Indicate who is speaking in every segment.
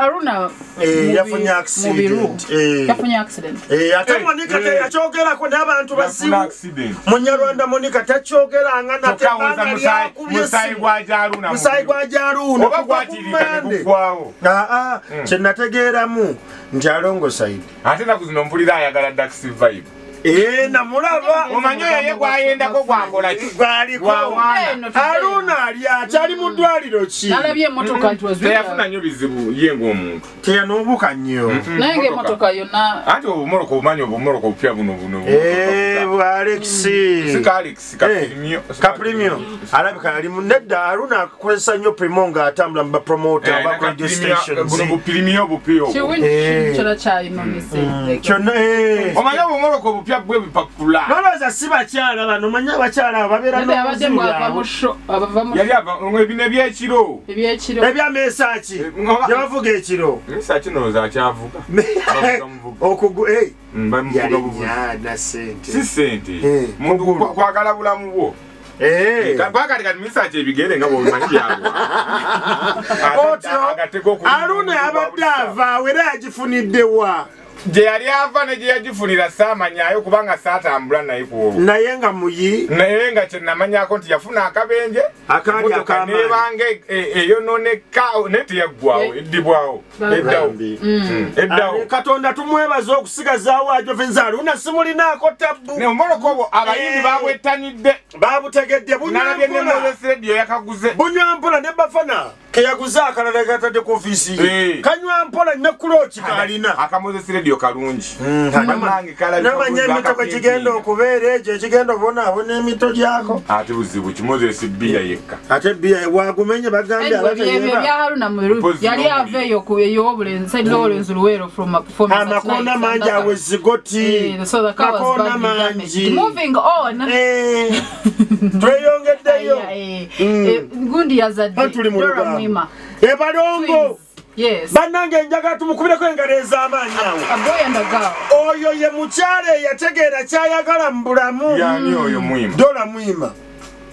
Speaker 1: haruna
Speaker 2: Eh, yafunye accident.
Speaker 1: biru
Speaker 2: Eh.
Speaker 1: yafunye accident.
Speaker 2: Eh, ate
Speaker 3: Eh,
Speaker 2: monika
Speaker 3: eh.
Speaker 2: teyakyogerako n'abantu basibu munyarwanda monika takyogeranga nate
Speaker 3: musayi
Speaker 2: lyakubye
Speaker 3: gwa jaluna
Speaker 2: musayi gwa jaluuna
Speaker 3: oba
Speaker 2: mmande.
Speaker 3: negugwawo
Speaker 2: aa kyenategeeramu nti alongo saidi.
Speaker 3: Ate naku zino mpulira ayagala daxi vibe
Speaker 2: namulaba
Speaker 3: omanyi oyo ye gwayendako gwakola ki?
Speaker 2: Gwaliko
Speaker 3: Gwawaana.
Speaker 1: Eno, today.
Speaker 2: aluuna ali akyali mu ddwaliro ki?
Speaker 1: Nalabye emotoka nti
Speaker 3: teyafuna nnyo bizibu ye ng'omuntu.
Speaker 2: Teyanuubuka nnyo.
Speaker 1: Naye ngaemotoka yonna
Speaker 3: anti obumoloka obumanyi obumoloka obupya buno buno
Speaker 2: ee bwa alexi
Speaker 3: sika alex kapirimio
Speaker 2: kapulimio alabika yali mu- nedda. Aluuna akozesa nnyo primo ng'atambula mu bapromota Eh.
Speaker 1: kira kyayinonese
Speaker 2: kyonna ee.
Speaker 3: omanyi obumoloka obupya bwe bipakula.
Speaker 2: Nolowooza si bakyala bano omanyi abakyala abo babeera
Speaker 1: abadde
Speaker 3: ebino ebyekiro.
Speaker 1: Ebyekiro.
Speaker 2: Ebyameesa ki
Speaker 3: Eh, ngoba-
Speaker 2: gyebavuga ekiro.
Speaker 3: Misa kinooza akyavuga Bavuga
Speaker 2: okugu
Speaker 3: Mm, bamuvuga
Speaker 2: sente
Speaker 3: si sente
Speaker 2: Eh,
Speaker 3: kwagala bulamu bwo.
Speaker 2: Eh.
Speaker 3: kwakati kati misa kyebigere nga bwobimanyi byalwa
Speaker 2: otyo aluna yabadde avaawo era yagifunidde wa
Speaker 3: gye yali ava ne gye yagifunira saamanyayo kubanga saatambula naye kwolwo
Speaker 2: naye nga muyi.
Speaker 3: Naye nga kyenamanyako nti yafuna akabenje
Speaker 2: ak'amaanyi.
Speaker 3: nebanga e- eyononeka naye teyaggwawo eddibwawo eddawo.
Speaker 2: Bambi.
Speaker 3: Mm, eddawo.
Speaker 2: Katonda tumwebaza okusigazaawo ajo fenza aluna simulinaako tabbu.
Speaker 3: Obwo abayimbi
Speaker 2: Eh.
Speaker 3: babwettanidde
Speaker 2: babutegedde
Speaker 3: radio yakaguze.
Speaker 2: Bunyampola ne bafana keyaguze akalala gatadde ku ofiisi.
Speaker 3: Eh.
Speaker 2: kanywa mpola ne kuloki kalina.
Speaker 3: akamoses radio kalungi.
Speaker 2: Mm,
Speaker 3: Bannange kalabika
Speaker 2: namanya
Speaker 3: bulungi
Speaker 2: emito kwe
Speaker 3: akapimpinga.
Speaker 2: kigenda okubeera ekyo ekigenda obonaabona emito gyako.
Speaker 3: Ate buzibu kimoses bia yekka.
Speaker 2: Ate bia wagumenye bagambye
Speaker 1: ebyo ebyo ebya
Speaker 2: abateyeba
Speaker 1: haruna mu biru
Speaker 3: Mpozi
Speaker 1: yali
Speaker 3: n'omuliro.
Speaker 1: ava eyo ey'obulenzi luweero from a performance at
Speaker 2: amakoona
Speaker 1: night,
Speaker 2: mangi awe zigoti.
Speaker 1: Eh, damaged.
Speaker 2: mangi
Speaker 1: moving on.
Speaker 2: Eh, tweyongeddeyo.
Speaker 1: Aya, eh, gundi yazadde
Speaker 2: tuli mu
Speaker 1: Mwima.
Speaker 2: ebalongo bannange njagala tumukubireko engalo ez'amaanyi awo.
Speaker 1: A boy and a girl.
Speaker 2: Oyo ye mukyala eyategeera kyayagala mu bulamu.
Speaker 3: Yani oyo mwima
Speaker 2: dola mwima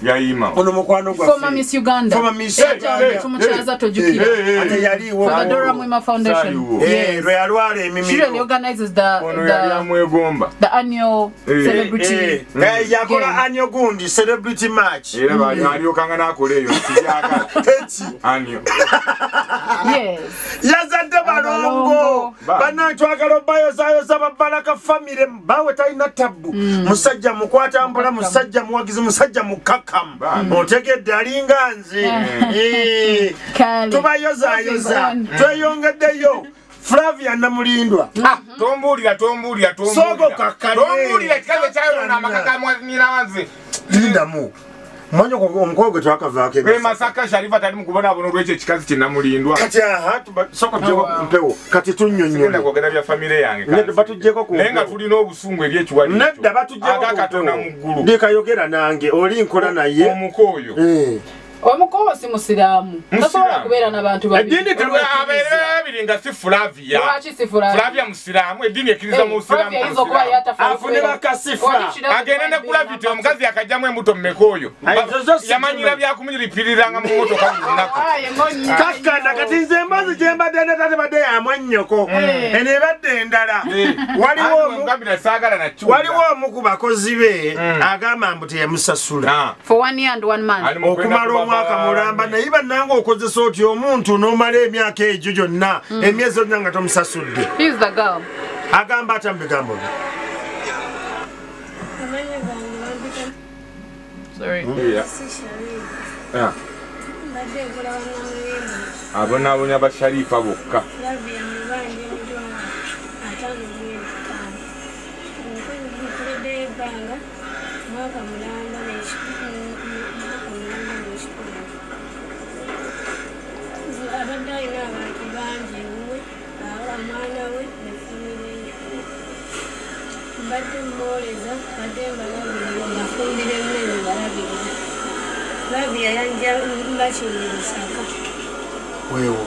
Speaker 3: yayima.
Speaker 2: Ono mukwano
Speaker 1: former miss uganda.
Speaker 2: Former Miss
Speaker 1: Era
Speaker 2: Uganda.
Speaker 1: kya- tumukyaza tojjukira
Speaker 3: Eh, eh,
Speaker 2: ate yaliwo.
Speaker 1: For the Dora Mwima Foundation.
Speaker 3: Saaliwo.
Speaker 1: yes.
Speaker 2: lwe yalwala
Speaker 1: she really
Speaker 2: emimiro
Speaker 1: organizes the
Speaker 3: ono yali
Speaker 1: the
Speaker 3: amwegomba.
Speaker 1: the annual
Speaker 3: Eh,
Speaker 1: celebrity
Speaker 2: Eh, eh, yakola anyo gundi celebrity match
Speaker 3: era balyokanga nakola eyo
Speaker 2: yazadde balongo. Twagala obayozayoza babalaka famire bawe talina tabbu. Musajja mukwatambula musajja muwagizi musajja mukakamu
Speaker 3: Bambi.
Speaker 2: otegedde alinga nze. Eh,
Speaker 1: Moving on.
Speaker 2: tweyongeddeyo. Flavia namulindwa.
Speaker 3: Ah, tombuulira tombuulira tombuulira. Ekikazi kyayona amakakamwanira nze.
Speaker 2: Lindamu mwanyi omukolo gwe twakavaako
Speaker 3: e
Speaker 2: emisaka.
Speaker 3: masaka sharifa tali mukubonaabona olwekyo ekikazi kinamulindwa
Speaker 2: kati aha
Speaker 1: wow.
Speaker 2: mpewo kati
Speaker 3: sigenda
Speaker 2: tunnyonnyole
Speaker 3: kwogera bya famire yange
Speaker 2: Nedda
Speaker 3: kanzi.
Speaker 2: batugyeko ku
Speaker 3: naye nga tulina obusungu eri ekiwali
Speaker 2: nedda batugyeko
Speaker 3: aga katonda mu ggulu.
Speaker 2: Ndikayogera nange oli nkola naye.
Speaker 3: Omuko oyo
Speaker 2: Eh.
Speaker 1: omukowo si musiraamu. Tasobola kubeera n'abantu babiri
Speaker 3: babiri nga si fulavia.
Speaker 1: Lwaki si Flavia?
Speaker 3: fulavia musiraamu eddiini ekkiriza mu
Speaker 1: Flavia ayinza okuba yatafa
Speaker 2: afune bakasifa.
Speaker 3: Agende ne kulaviti omukazi akajjamu embuto mmeka oyo. Yamanyira byakumuyiripiriranga mu motoka mu lunaku.
Speaker 2: Kakkanda kati nze mbazi gye mbadde endala tebadde yamwannyoko eno ebadde endala. Waliwo omu-
Speaker 3: nakiwulira.
Speaker 2: waliwo omu ku bakozi be
Speaker 3: Mm.
Speaker 2: agamba mbu teyamusasula.
Speaker 3: Ah,
Speaker 1: for one year and one month.
Speaker 3: Ali mu kwenda
Speaker 2: okumala omwaka mulamba naye bannanga okozesa oti omuntu n'omala emyaka egyo gyonna emyezi onna nga tomusasudde
Speaker 1: He's the girl.
Speaker 2: Agamba ata mu bigambo bye.
Speaker 1: Sorry.
Speaker 3: Iya.
Speaker 4: sishalini
Speaker 3: Abonaabonya bokka.
Speaker 4: Mwaka mulamba n'ekikumi abadde alina abantu bangi mmwe omwana we ne famire ye. Mbadde mwoleza badde mbalabirira bafumbira emmere mbalabirira babia yanja bakinyisaka
Speaker 2: weewo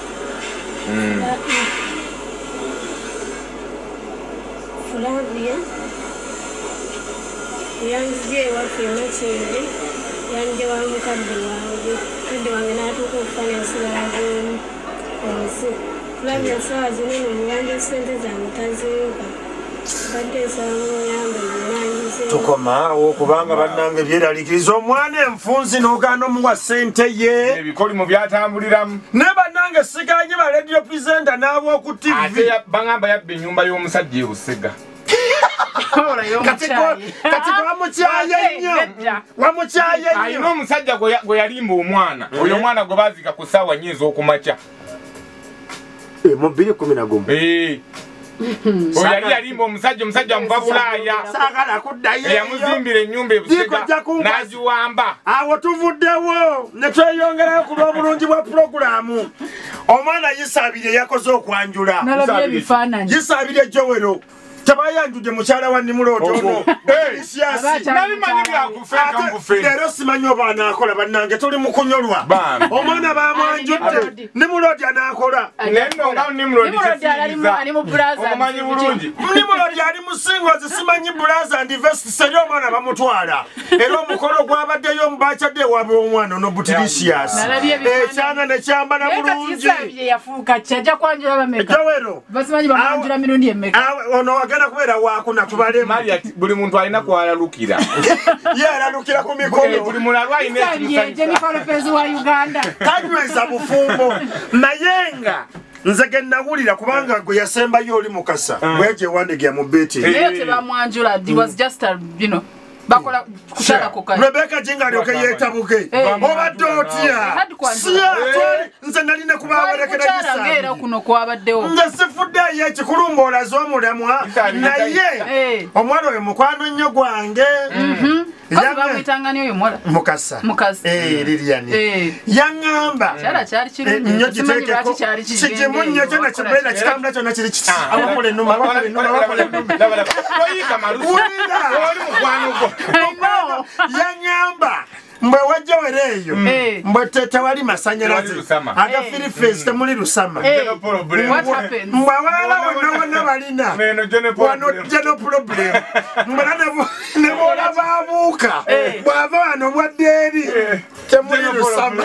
Speaker 4: fulavia yanzija ewaffe emakindi yanja wa mukadde wange mukadde wange n'atuuka okufana ensigala z'omu ensi fulavia saawa zinene muyanja esente zange tazimpa mbadde
Speaker 2: tukomaawo kubanga bannange byeraliikiriza omwana enfunzi n'ogaana omuwa sente ye.
Speaker 3: Ebikolimu byatambuliramu.
Speaker 2: Ne bannange siganye ba radio presenta n'ab'oku tv
Speaker 3: ya- bagamba yabba ennyumba y'omusajja ebusega
Speaker 2: kati
Speaker 1: omukyayi
Speaker 2: kati wamukyaye nnyo
Speaker 1: Nedda.
Speaker 2: wamukyaye
Speaker 3: alina omusajja gwe ya- gwe yalimba omwana. Oyo omwana gwe baazika ku ssaawa nyi ez'okumakya
Speaker 2: Eh, mu 211
Speaker 3: Eh. Oyo yali yalimba omusajja omusajja amuva bulaaya.
Speaker 2: saagala kuddayo eyo.
Speaker 3: eyamuzimbira ennyumba ebusega n'agiwamba
Speaker 2: awo tuvuddewo ne tweyongerayo ku lw'obulungi bwa pulogulaamu. Omwana yisaabire yakoze okwanjula. Yisaabire jowero tebayanjudde mukyala wa nimulooto ono.
Speaker 3: Ogwo. Hey.
Speaker 2: Isyasi.
Speaker 1: Abakyala-
Speaker 3: nali manyi byakufeeka
Speaker 2: Ate
Speaker 3: mubufeeni
Speaker 2: leero simanyi oba anaakola bannange tuli mu kunyolwa. Omwana bamwanjudde. Nimulodi anaakola.
Speaker 1: Nimrodi ali
Speaker 2: musingozi simanyi bulaza and vest seri omwana bamutwala. Era omukolo gwabaddeyo omubakyadde ewaabwe omwana ono butirisias ekyana nekyambala
Speaker 1: naye kati
Speaker 2: bulungi. Jowero. Ono wagenda kubeera wakuna tubalemu
Speaker 3: mali ati buli muntu alina kwalalukira.
Speaker 2: Ye alalukira ku
Speaker 3: Eh,
Speaker 2: mikono
Speaker 3: buli mulalwa alina
Speaker 1: yisaabye
Speaker 3: ekimusanyusa
Speaker 1: jennifer lopez wa uganda.
Speaker 2: Kanyweza bufumbo. Naye nga nze ge nawulira kubanga gwe yasembayo oli mukasa. Bwegye wandegeya mu beti
Speaker 3: Eh.
Speaker 1: naye tebamwanjula was just a you know bakola kutalako kale
Speaker 2: rebeka jinga alyoke yeetabuke
Speaker 1: Eh.
Speaker 2: obadde otya siya nze nalina kubawerekera
Speaker 1: kukyala ngaera
Speaker 2: gisaabi
Speaker 1: kuno kwabaddewo
Speaker 2: nze sifuddeyo ekikulumba olaze omulamwa naye
Speaker 1: Eh.
Speaker 2: omwana oyo mukwano nnyo gwange mukasa. Eh,
Speaker 1: Eh.
Speaker 2: yaŋŋamba Eh, nnyo
Speaker 1: kyali
Speaker 2: kigimu nnyo kyona kibeera kitambula kyona kiri kiti awakola
Speaker 3: malusu
Speaker 2: Wulira. yaŋŋamba mbwe wajawera eyo. Mbwe tetewali masanyalaze ate firifesi temuli lusama. Mbwe abalala wonna wonna balina. Wano jeno
Speaker 3: problem.
Speaker 2: Mbwera ne boolaba abuuka bw'ava wano bwadde eri. Temuli lusama.